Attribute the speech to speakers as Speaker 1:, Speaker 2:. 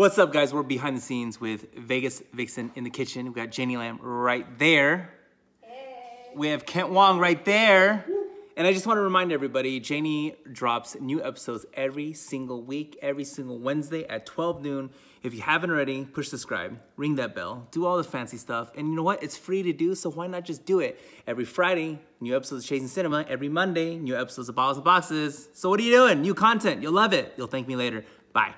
Speaker 1: What's up, guys? We're behind the scenes with Vegas Vixen in the kitchen. We've got Jannie Lam right there. We have Kent Wong right there. And I just want to remind everybody, Janie drops new episodes every single week, every single Wednesday at 12 noon. If you haven't already, push subscribe, ring that bell, do all the fancy stuff. And you know what? It's free to do, so why not just do it? Every Friday, new episodes of Chasing Cinema. Every Monday, new episodes of Bottles and Boxes. So what are you doing? New content. You'll love it. You'll thank me later. Bye.